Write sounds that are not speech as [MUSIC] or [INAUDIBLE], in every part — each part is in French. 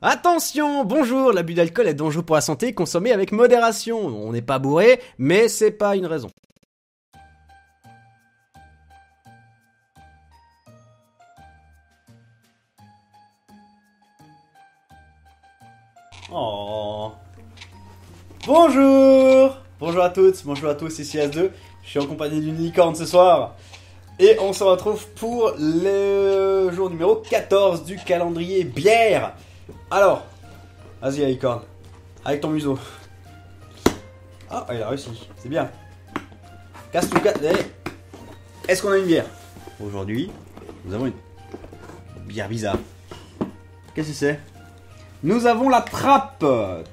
Attention, bonjour, l'abus d'alcool est dangereux pour la santé, consommé avec modération. On n'est pas bourré, mais c'est pas une raison. Oh. Bonjour Bonjour à toutes, bonjour à tous, ici As2. Je suis en compagnie d'une licorne ce soir. Et on se retrouve pour le jour numéro 14 du calendrier bière. Alors, vas-y licorne, avec ton museau. Ah, il a réussi, c'est bien. Casse tout, casse. allez. Est-ce qu'on a une bière? Aujourd'hui, nous avons une bière bizarre. Qu'est-ce que c'est? Nous avons la trappe,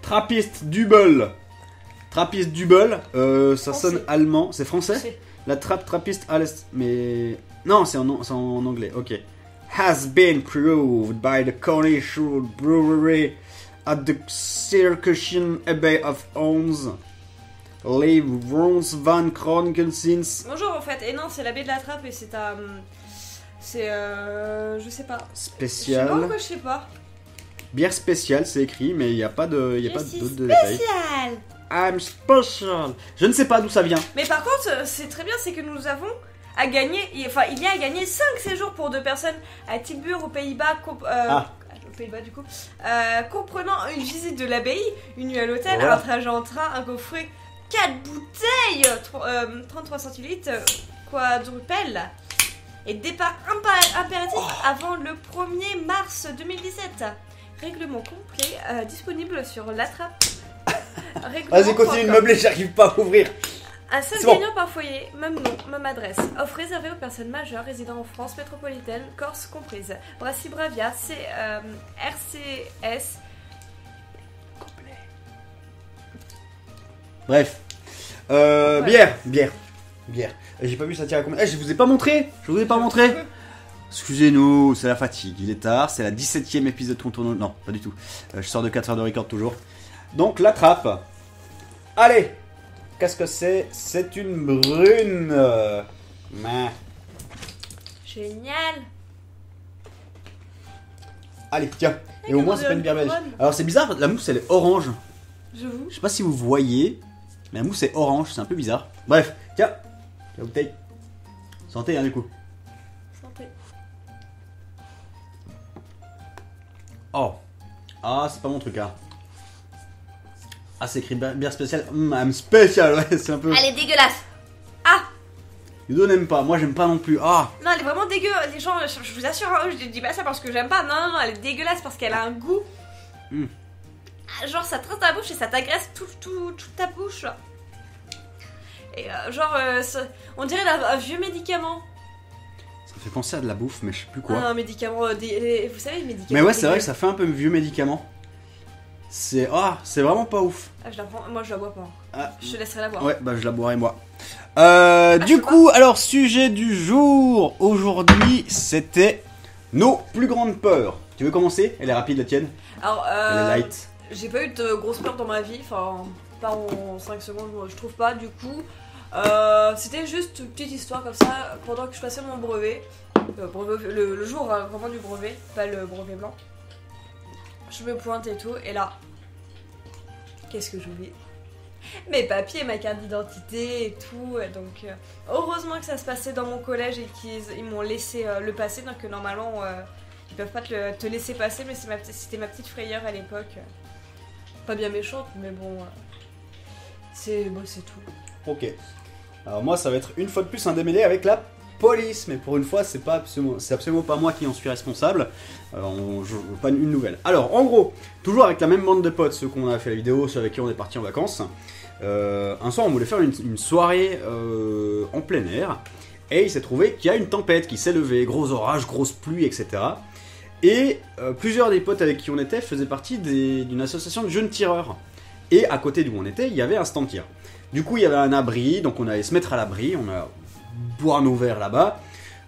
trappiste Double. Trappiste Double, euh, ça Français. sonne allemand, c'est français La trappe trappiste à l'est, mais non, c'est en, c'est en anglais. Ok. Has been proved by the Cornish Brewery at the Circussion Abbey of Ons. Live Rons van Kronken since Bonjour en fait, et non, c'est l'abbé de la trappe et c'est à. C'est. Euh, je sais pas. Je sais pas spécial. pourquoi je sais pas. Bière spéciale, c'est écrit, mais il n'y a pas de, y a Je pas d'autres détails. Spécial I'm special. Je ne sais pas d'où ça vient. Mais par contre, euh, c'est très bien, c'est que nous avons à gagner. il- Enfin, il y a à gagner 5 séjours pour deux personnes à Tilburg aux Pays-Bas. euh, Ah. Aux Pays-Bas du coup. Euh, comprenant une visite de l'abbaye, une nuit à l'hôtel, Voilà. un trajet en train, un coffret, 4 bouteilles, tro- euh, 33 centilitres, euh, quadruples. Et départ impératif Oh. avant le 1er mars 2017. Règlement complet euh, disponible sur la trappe. [LAUGHS] Vas-y, continue de meubler, j'arrive pas à ouvrir. Un seul bon. gagnant par foyer, même nom, même adresse. Offre réservée aux personnes majeures résidant en France métropolitaine, Corse comprise. Brassi Bravia, C, euh, RCS. Bref. Euh, Ouais. Bière, bière, bière. Euh, J'ai pas vu ça tire à combien. Eh, je vous ai pas montré. Je vous ai pas montré. Excusez-nous, c'est la fatigue. Il est tard. C'est la 17ème épisode qu'on tourne. Non, pas du tout. Euh, je sors de 4 heures de record toujours. Donc la trappe. Allez. Qu'est-ce que c'est? C'est une brune. Mais- Génial. Allez, tiens. Et au moins c'est pas une bière belge. Alors c'est bizarre. La mousse elle est orange. J'avoue. Je sais pas si vous voyez, mais la mousse est orange, c'est un peu bizarre. Bref, tiens, la bouteille. Santé, hein, du coup. Santé. Oh, ah, c'est pas mon truc, hein. Ah, c'est écrit bière spéciale. Hum, I'm spécial, ouais, c'est un peu. Elle est dégueulasse. Ah Ludo n'aime pas, moi j'aime pas non plus. Ah, Non, elle est vraiment dégueu. Les gens, je, je vous assure, hein, je dis pas ça parce que j'aime pas. Non, non, non, elle est dégueulasse parce qu'elle a un goût. Mm. Ah, Genre, ça trace la bouche et ça t'agresse tout, tout, toute ta bouche. Et euh, genre, euh, on dirait un, un vieux médicament. ça me fait penser à de la bouffe, mais je sais plus quoi. Un médicament, euh, des- les- vous savez, les médicaments. mais ouais, c'est vrai que ça fait un peu vieux médicament. C'est. Ah, c'est vraiment pas ouf. Ah, je la prends, moi je la bois pas. Ah, Je te laisserai la boire. Ouais, bah je la boirai moi. Euh, du je peux coup, alors sujet du jour aujourd'hui, c'était nos plus grandes peurs. Tu veux commencer? Elle est rapide la tienne. Alors, Elle euh, est light. j'ai pas eu de grosses peurs dans ma vie, enfin, pas en 5 secondes, je trouve pas, du coup. Euh, C'était juste une petite histoire comme ça, pendant que je passais mon brevet, euh, brevet- le, le jour vraiment du brevet, pas le brevet blanc. Je me pointe et tout, et là, qu'est-ce que j'oublie? Mes papiers, ma carte d'identité et tout, donc euh, heureusement que ça se passait dans mon collège et qu'ils ils m'ont laissé euh, le passer, donc euh, normalement euh, ils peuvent pas te, laisser passer, mais c'était ma petite frayeur à l'époque. Pas bien méchante, mais bon, c'est bon, c'est tout. Ok. Alors moi, ça va être une fois de plus un démêlé avec la police, mais pour une fois, c'est pas absolument, c'est absolument pas moi qui en suis responsable. Alors, pas une nouvelle. Alors, en gros, toujours avec la même bande de potes, ceux qu'on a fait la vidéo, ceux avec qui on est parti en vacances. euh, un soir, on voulait faire une, soirée euh, en plein air, et il s'est trouvé qu'il y a une tempête qui s'est levée, gros orage, grosse pluie, etc. Et euh, plusieurs des potes avec qui on était faisaient partie d'une association de jeunes tireurs. Et à côté d'où on était, il y avait un stand tir. Du coup, il y avait un abri, donc on allait se mettre à l'abri, boire nos verres là-bas,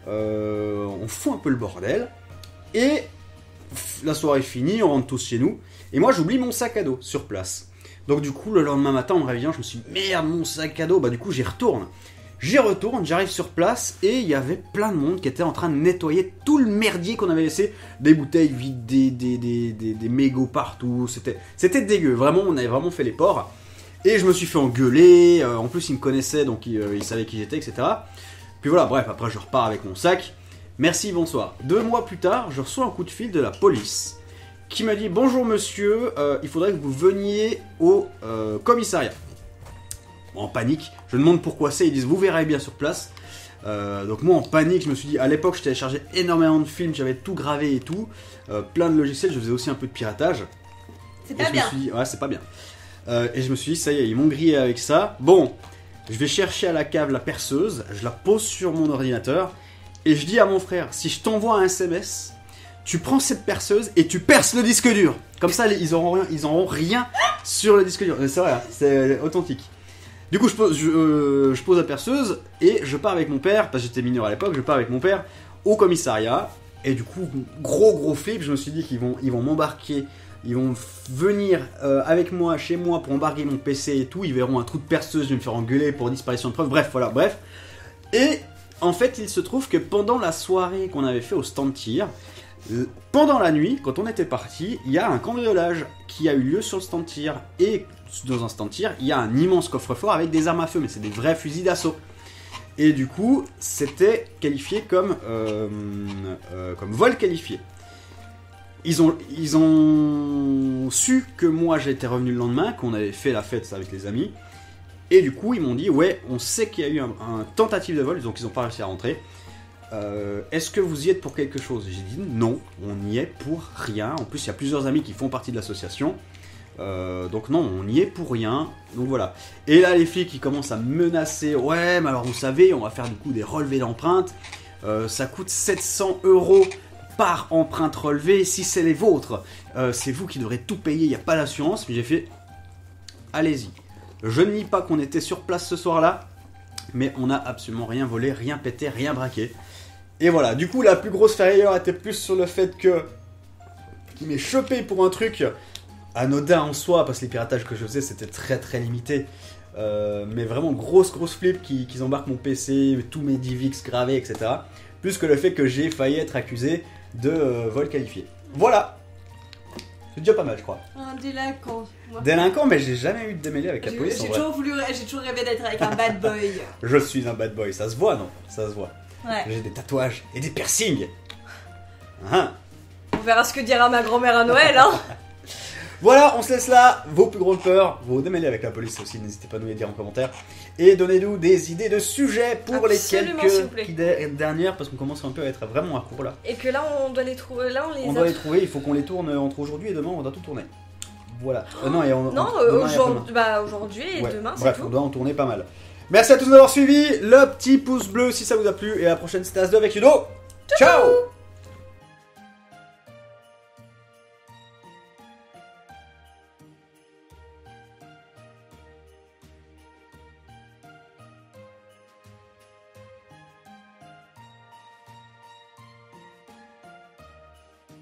euh, on fout un peu le bordel, et la soirée finie, on rentre tous chez nous, et moi j'oublie mon sac à dos sur place. Donc du coup, le lendemain matin, en me réveillant, je me suis dit, merde, mon sac à dos, bah du coup j'y retourne. J'y retourne, j'arrive sur place et il y avait plein de monde qui était en train de nettoyer tout le merdier qu'on avait laissé. Des bouteilles vides, des, des, des, des, mégots partout. C'était, c'était dégueu. Vraiment, on avait vraiment fait les porcs. Et je me suis fait engueuler. euh, en plus, ils me connaissaient donc ils, euh, ils savaient qui j'étais, etc. Puis voilà, bref, après je repars avec mon sac. Merci, bonsoir. Deux mois plus tard, je reçois un coup de fil de la police qui m'a dit Bonjour monsieur, euh, il faudrait que vous veniez au euh, commissariat. En panique, je demande pourquoi c'est, ils disent Vous verrez bien sur place. Euh, donc moi en panique, je me suis dit, à l'époque je téléchargeais énormément de films, j'avais tout gravé et tout, Euh, plein de logiciels, je faisais aussi un peu de piratage. C'est pas je bien. me suis dit, ouais, c'est pas bien. Euh, et je me suis dit, ça y est, ils m'ont grillé avec ça. Bon, je vais chercher à la cave la perceuse, je la pose sur mon ordinateur, et je dis à mon frère, si je t'envoie un SMS, tu prends cette perceuse et tu perces le disque dur. Comme ça, ils auront rien, ils auront rien sur le disque dur. C'est vrai, hein, c'est authentique. Du coup, je pose, euh, je pose la perceuse et je pars avec mon père, parce que j'étais mineur à l'époque, je pars avec mon père au commissariat. Et du coup, gros gros flip, je me suis dit qu'ils vont, ils vont m'embarquer, ils vont venir euh, avec moi chez moi pour embarquer mon PC et tout. Ils verront un trou de perceuse, je vais me faire engueuler pour disparition de preuves. Bref, voilà, bref. Et en fait, il se trouve que pendant la soirée qu'on avait fait au stand tir, pendant la nuit, quand on était parti, il y a un cambriolage qui a eu lieu sur le stand tir. Et dans un stand tir, il y a un immense coffre-fort avec des armes à feu, mais c'est des vrais fusils d'assaut. Et du coup, c'était qualifié comme, euh, euh, comme vol qualifié. Ils ont, ils su que moi j'étais revenu le lendemain, qu'on avait fait la fête avec les amis. Et du coup, ils m'ont dit Ouais, on sait qu'il y a eu un, tentative de vol, donc ils n'ont pas réussi à rentrer. Euh, Est-ce que vous y êtes pour quelque chose? J'ai dit non, on n'y est pour rien. En plus, il y a plusieurs amis qui font partie de l'association. Euh, donc non, on n'y est pour rien. Donc voilà. Et là, les filles qui commencent à menacer, ouais, mais alors vous savez, on va faire du coup des relevés d'empreintes. Euh, ça coûte 700 euros par empreinte relevée. Si c'est les vôtres, euh, c'est vous qui devrez tout payer. Il n'y a pas d'assurance. Mais j'ai fait, allez-y. Je ne nie pas qu'on était sur place ce soir-là, mais on n'a absolument rien volé, rien pété, rien braqué. Et voilà. Du coup, la plus grosse frayeur était plus sur le fait que qu'il m'ait chopé pour un truc anodin en soi, parce que les piratages que je faisais c'était très très limité. Euh, mais vraiment grosse grosse flip qui- qu'ils embarquent mon PC, tous mes DivX gravés, etc. Plus que le fait que j'ai failli être accusé de euh, vol qualifié. Voilà C'est déjà pas mal, je crois. Un délinquant. moi. Délinquant, mais j'ai jamais eu de démêlé avec la J'ai police. en j'ai vrai. toujours voulu, j'ai toujours rêvé d'être avec un bad boy. [LAUGHS] Je suis un bad boy, ça se voit, non? Ça se voit. Ouais. J'ai des tatouages et des piercings. Hein? On verra ce que dira ma grand-mère à Noël, hein. [LAUGHS] Voilà, on se laisse là. Vos plus grosses peurs, vos démêlés avec la police aussi, n'hésitez pas à nous les dire en commentaire. Et donnez-nous des idées de sujets pour Absolument, les quelques dernières, parce qu'on commence un peu à être vraiment à court là. Et que là, on doit les trouver. Là, on les On a doit les trouver, il faut qu'on les tourne entre aujourd'hui et demain, on doit tout tourner. Voilà. Euh, non, et on, Non, euh, aujourd'hui bah, aujourd'hui et Ouais, demain, c'est Bref, on tout. doit en tourner pas mal. Merci à tous d'avoir suivi. Le petit pouce bleu si ça vous a plu. Et à la prochaine, c'était As2 avec Yudo. Ciao